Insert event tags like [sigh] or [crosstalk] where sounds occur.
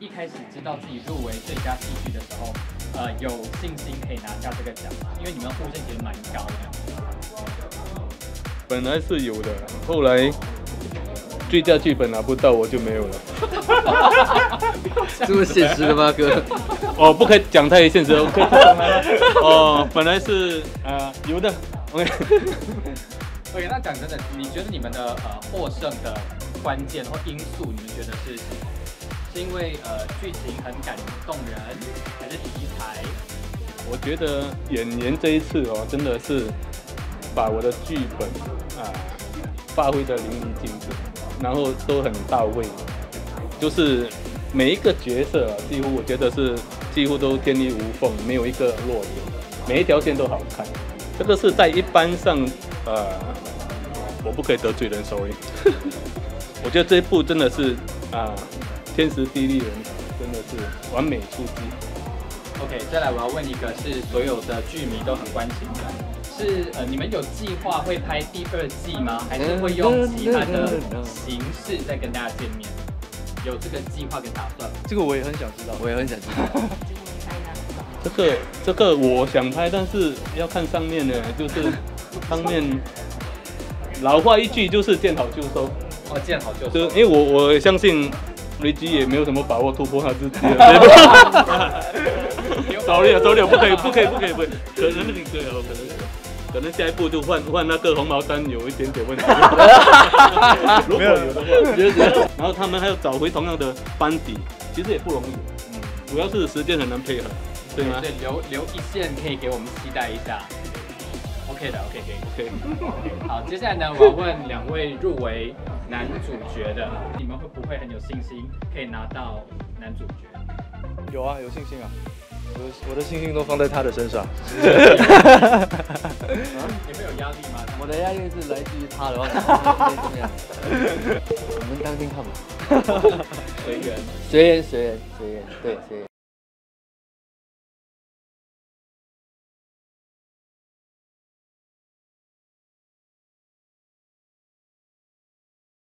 一开始知道自己入围最佳戏剧的时候，呃，有信心可以拿下这个奖吗？因为你们呼声其实蛮高的。本来是有的，后来最佳剧本拿不到，我就没有了。[laughs] 这么现实的吗，哥？[laughs] 哦，不可以讲太现实，OK？哦，本来是呃有的，OK。[laughs] OK，那讲真的，你觉得你们的呃获胜的关键或因素，你们觉得是什么？是因为呃剧情很感动人，还是题材？我觉得演员这一次哦，真的是把我的剧本啊发挥的淋漓尽致，然后都很到位，就是每一个角色啊，几乎我觉得是几乎都天衣无缝，没有一个弱点，每一条线都好看。这个是在一般上，呃，我不可以得罪人，sorry。我觉得这一部真的是啊、天时地利人和，真的是完美出击。OK，再来我要问一个是所有的剧迷都很关心的，是呃你们有计划会拍第二季吗？还是会用其他的形式再跟大家见面？有这个计划跟打算吗？这个我也很想知道。我也很想知道。这个这个我想拍，但是要看上面的，就是上面 [laughs] 老话一句就是见好就收，哦，见好就收。就因为我我相信雷吉也没有什么把握突破他自己了。走了走了，不可以不可以不可以不可以，可能那个可以哦，可能可能下一步就换换那个红毛丹有一点点问题。[laughs] 如果有的话，然后他们还要找回同样的班底，其实也不容易，嗯，主要是时间很难配合，对吗所以留留一线可以给我们期待一下。OK 的，OK 可以。？OK。好，接下来呢，我要问两位入围男主角的，你们会不会很有信心可以拿到男主角？有啊，有信心啊。我的我的信心都放在他的身上。你们有压力吗？我的压力是来自于他的话。[laughs] 我们当听看吧。随缘。随缘随缘随缘，对随缘。